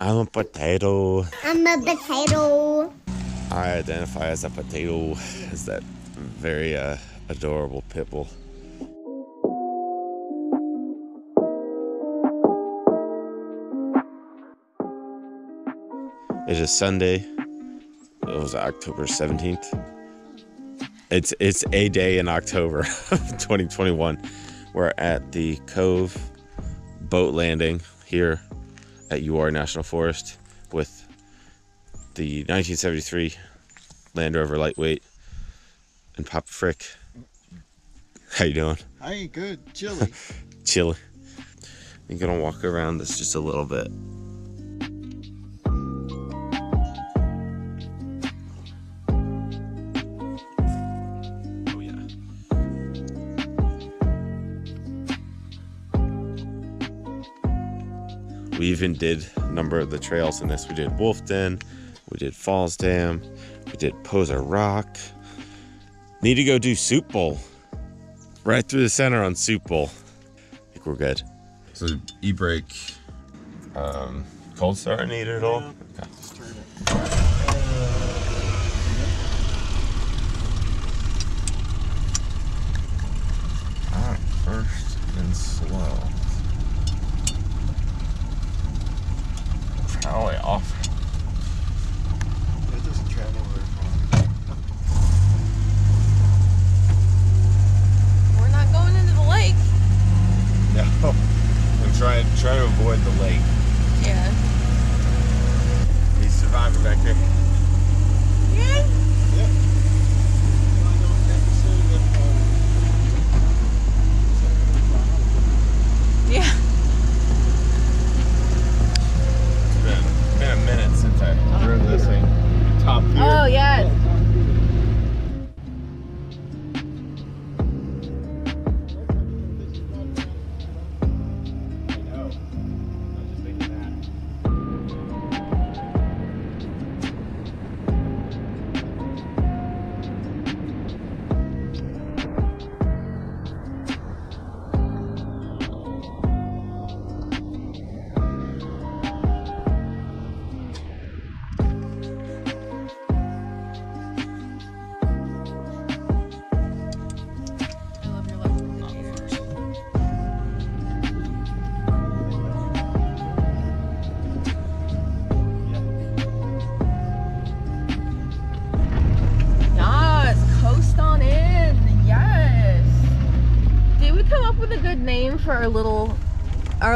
I'm a potato. I'm a potato. I identify as a potato. Is that very uh, adorable pit bull. It is Sunday. It was October 17th. It's it's a day in October of 2021. We're at the Cove boat landing here at Uwharrie National Forest with the 1973 Land Rover Lightweight and Papa Frick. How you doing? I ain't good. Chilly. Chilly. I'm gonna walk around this just a little bit. Even did a number of the trails in this. We did Wolf Den, we did Falls Dam, we did Poser Rock. Need to go do Soup Bowl. Right through the center on Soup Bowl. I think we're good. So e-brake, um, cold start needed at all?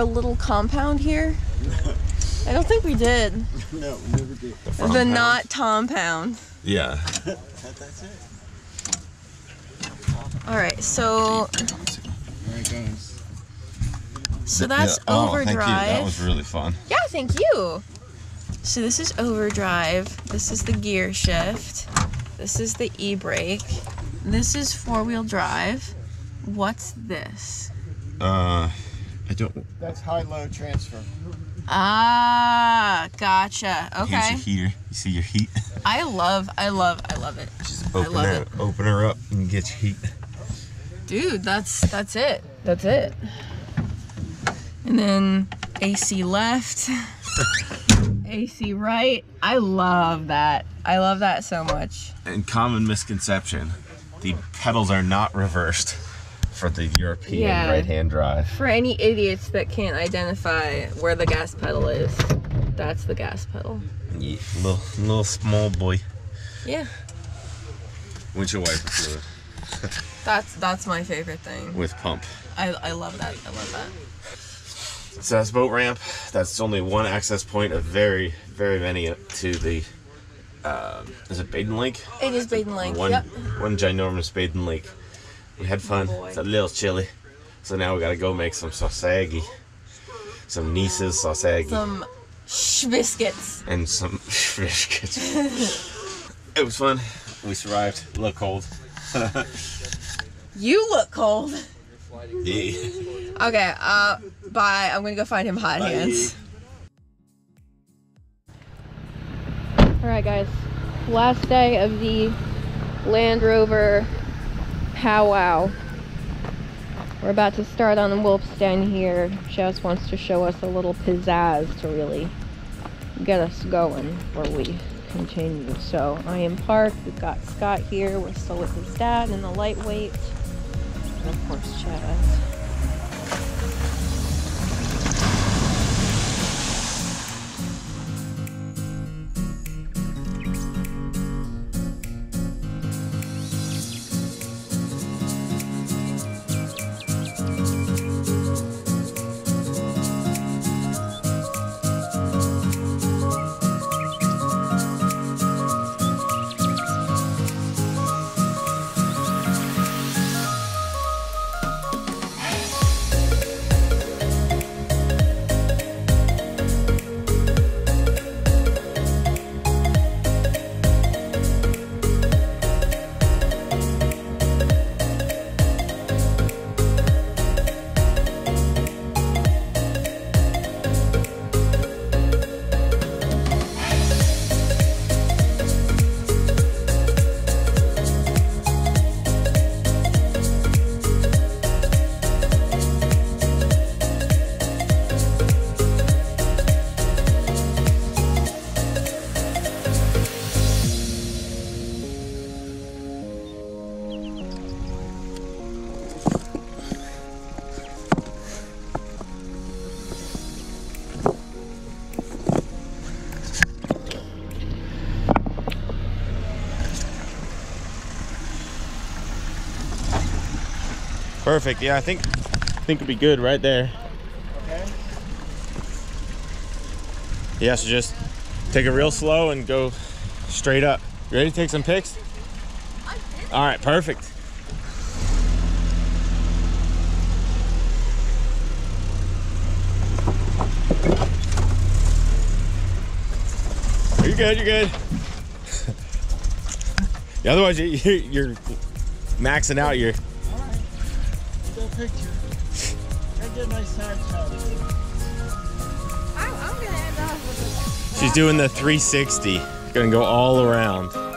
Our little compound here? I don't think we did. No, we never did. The not Tom Pound. Yeah. That's it. All right, so There it goes. so that's Yeah. Oh, overdrive. Thank you. That was really fun. Yeah, thank you. So this is overdrive. This is the gear shift. This is the e-brake. This is four-wheel drive. What's this? Uh, I don't. That's high-low transfer. Ah, gotcha. Here's Okay. your heater. You see your heat? I love, I love, I love it. Just open love her, it. open her up and get your heat. Dude, that's that's it. That's it. And then AC left. AC right. I love that. I love that so much. And common misconception: the pedals are not reversed for the European Yeah. right-hand drive. For any idiots that can't identify where the gas pedal is, that's the gas pedal. Yeah, little little small boy. Yeah. Windshield wiper fluid That's that's my favorite thing. with pump. I, I love that. I love that. So that's boat ramp. That's only one access point of very, very many to the. Um, is it Badin Lake? It is Badin Lake. One, Yep. one ginormous Badin Lake. We had fun. boy. it's a little chilly, so now we gotta go make some sausage, some Neese's sausage, Some sh biscuits. and some biscuits. it was fun. We survived. A little cold. You look cold. Yeah. Okay, uh, bye. I'm gonna go find him hot hands. Alright, guys. Last day of the Land Rover powwow. We're about to start on the Wolf's Den here. Jess wants to show us a little pizzazz to really get us going before we continue. So I am parked. We've got Scott here. We're still with his dad and the lightweight. And of course, Chaz. Perfect. Yeah, I think I think it'll be good right there. Okay. Yeah, so just take it real slow and go straight up. You ready to take some pics? All right, perfect. You're good, you're good. yeah, otherwise you, you're maxing out your picture. I get my side shot. I'm, I'm gonna end off with She's doing the 360. Gonna go all around.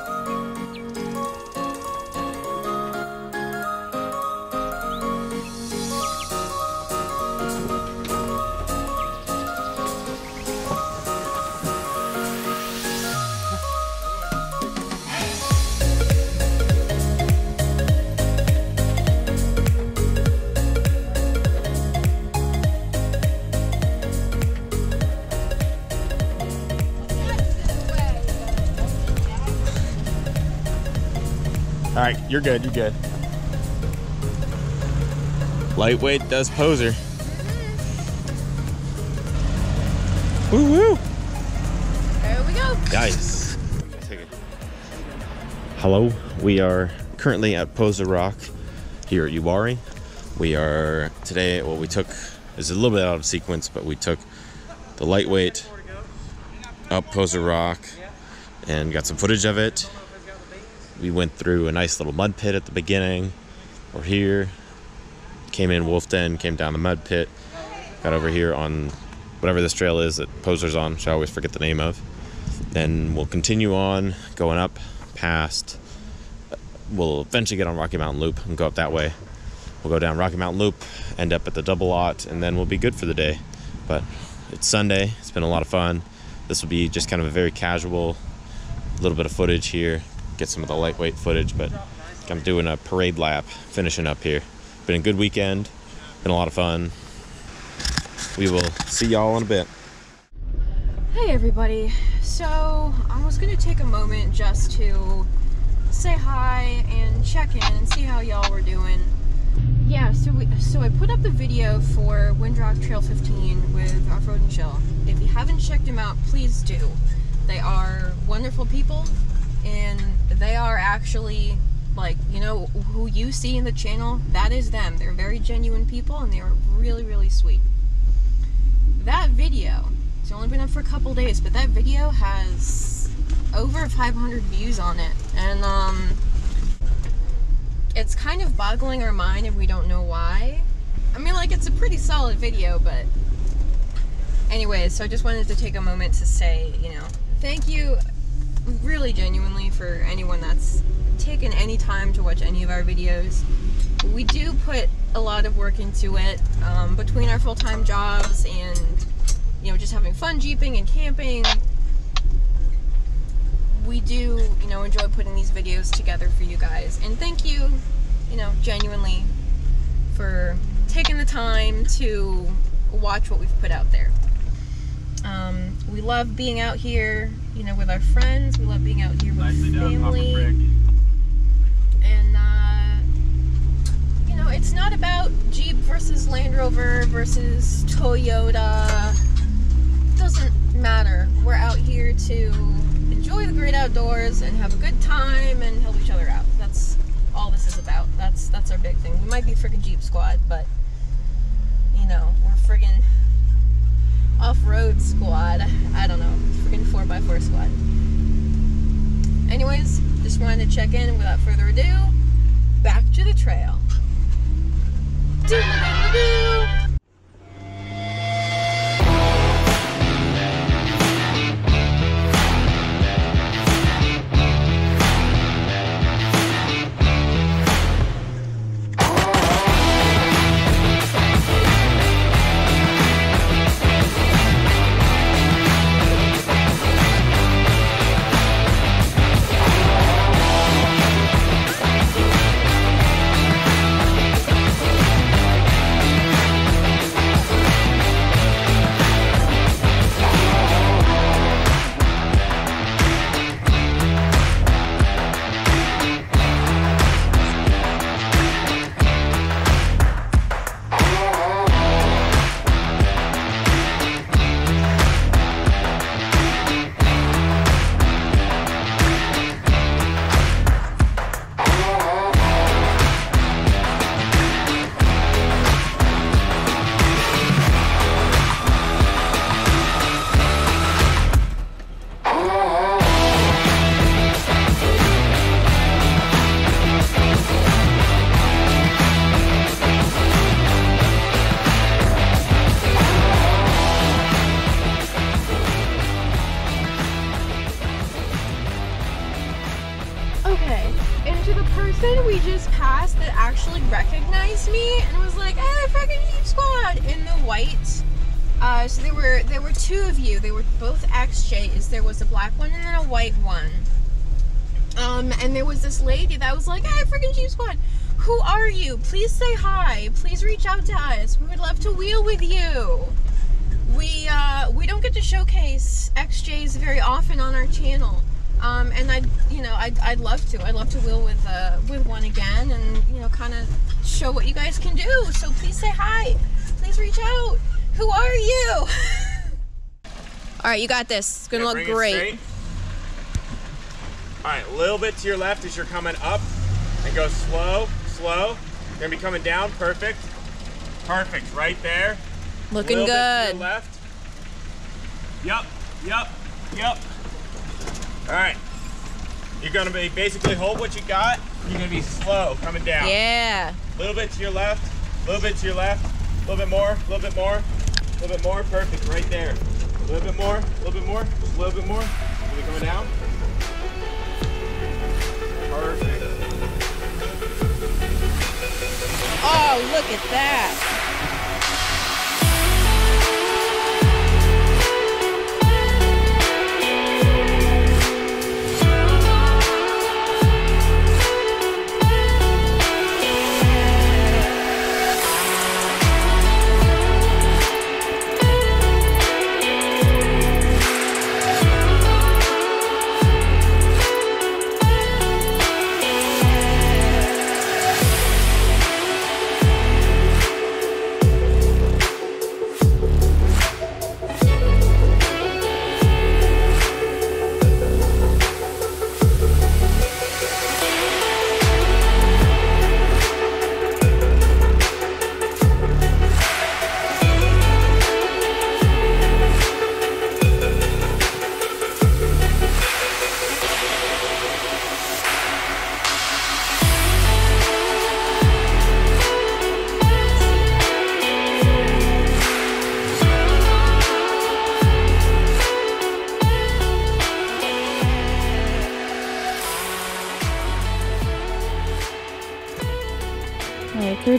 You're good, you're good. Lightweight does poser. Woo woo! There we go. Guys. Hello, we are currently at Poser Rock here at Uwharrie. We are today, well, we took, is a little bit out of sequence, but we took the lightweight up Poser Rock and got some footage of it. We went through a nice little mud pit at the beginning. We're here, came in Wolf Den, came down the mud pit, got over here on whatever this trail is that Poser's on, which I always forget the name of. Then we'll continue on going up past. We'll eventually get on Rocky Mountain Loop and go up that way. We'll go down Rocky Mountain Loop, end up at the double lot, and then we'll be good for the day. But it's Sunday. It's been a lot of fun. This will be just kind of a very casual, little bit of footage here. Get some of the lightweight footage, but I'm doing a parade lap, finishing up here. Been a good weekend. Been a lot of fun. We will see y'all in a bit. Hey everybody. So I was gonna take a moment just to say hi and check in and see how y'all were doing. Yeah, so we so I put up the video for Windrock Trail 15 with Off Road and Chill. If you haven't checked them out, please do. They are wonderful people and they are actually like, you know, who you see in the channel, that is them. They're very genuine people and they are really, really sweet. That video, it's only been up for a couple days, but that video has over 500 views on it. And um it's kind of boggling our mind and we don't know why. I mean, like, it's a pretty solid video, but. Anyways, so I just wanted to take a moment to say, you know, thank you really genuinely for anyone that's taken any time to watch any of our videos. We do put a lot of work into it um, between our full time jobs and, you know, just having fun jeeping and camping. We do, you know, enjoy putting these videos together for you guys. And thank you, you know, genuinely for taking the time to watch what we've put out there. Um, we love being out here, you know, with our friends. We love being out here with family. And, uh, you know, it's not about Jeep versus Land Rover versus Toyota. It Doesn't matter. We're out here to enjoy the great outdoors and have a good time and help each other out. That's all this is about. That's that's our big thing. We might be freaking Jeep squad, but you know, we're friggin' off-road squad. I don't know, friggin' 4x4 squad. Anyways, just wanted to check in without further ado, back to the trail. Doo-doo-doo-doo. Okay, one and then a white one. Um, and there was this lady that was like, "Hey, freaking Jeep Squad, who are you? Please say hi. Please reach out to us. We would love to wheel with you." We uh, we don't get to showcase XJs very often on our channel. Um, and I, you know, I'd, I'd love to. I'd love to wheel with uh, with one again, and you know, kind of show what you guys can do. So please say hi. Please reach out. Who are you? All right, you got this. It's gonna Yeah, look great. All right, a little bit to your left as you're coming up, and go slow, slow. You're gonna be coming down. Perfect. Perfect. Right there. Looking little Bit to good. left. Yep, yep, yep. All right. You're gonna be basically hold what you got. You're gonna be slow coming down. Yeah. A little bit to your left, a little bit to your left, a little bit more, a little bit more, a little bit more. Perfect, right there. A little bit more, a little bit more, just a little bit more. We coming down? Perfect. Oh, look at that.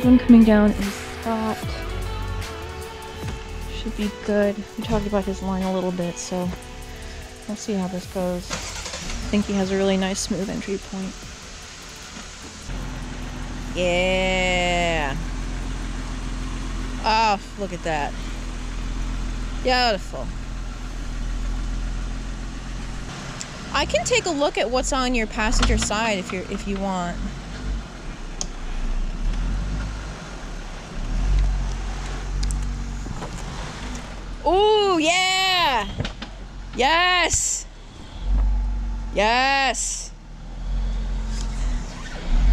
One coming down is Scott. should be good. We talked about his line a little bit, so we'll see how this goes. I think he has a really nice smooth entry point. Yeah. Oh, look at that. Beautiful. I can take a look at what's on your passenger side if you're if you want. Yeah. Yes. Yes.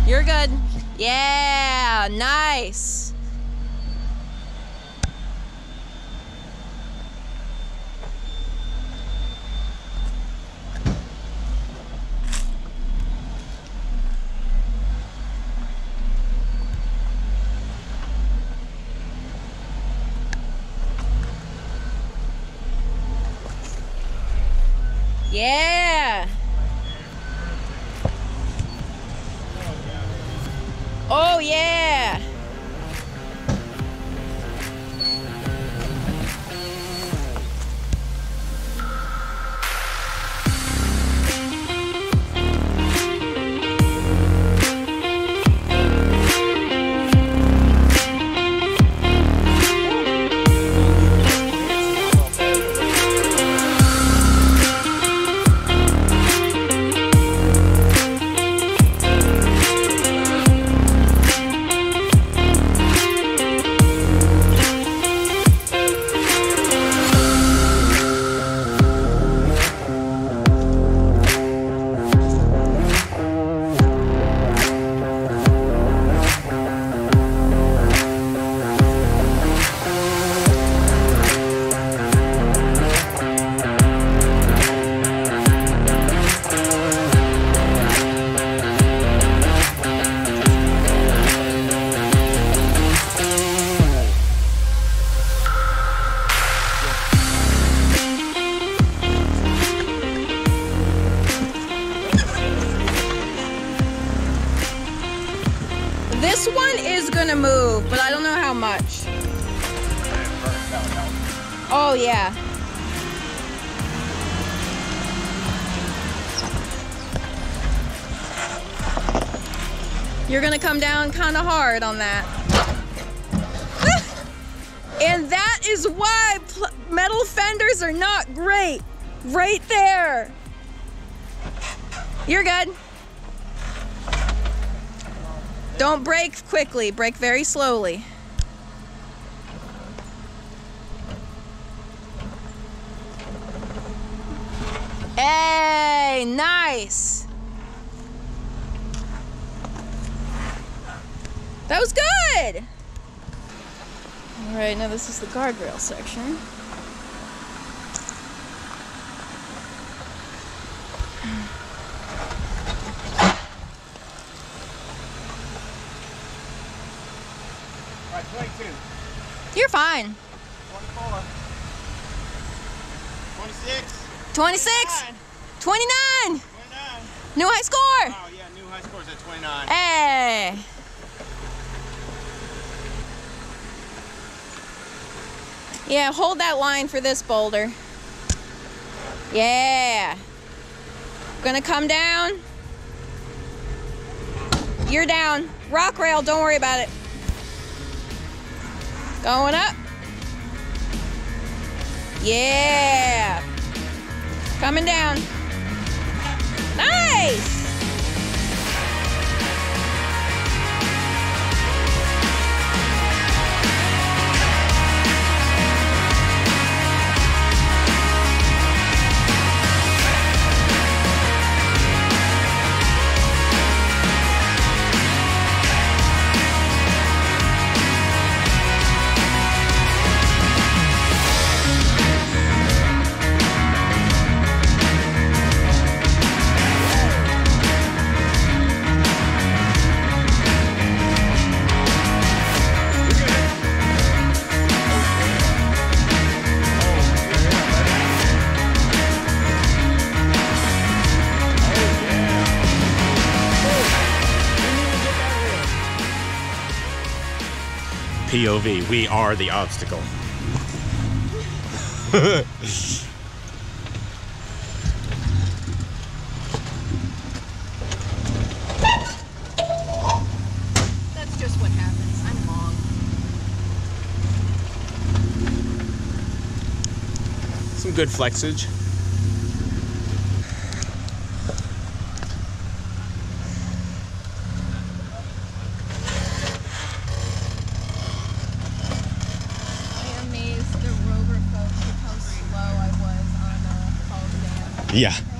You're good. Yeah, nice. Yeah. Gonna move, but I don't know how much. Oh yeah. You're gonna come down kind of hard on that. and that is why metal fenders are not great. Right there. You're good. Don't brake quickly, brake very slowly. Hey, nice. That was good. All right, now this is the guardrail section. 29. 24. 26. 26. 29. 29. New high score. Oh, yeah, new high score's at 29. Hey. Yeah, hold that line for this boulder. Yeah. Gonna come down. You're down. Rock rail, don't worry about it. Going up. Yeah. Coming down. Nice. POV, we are the obstacle. That's just what happens. I'm long. Some good flexage. I am amazed the rover folks with how slow I was on uh, Falls Dam. Yeah.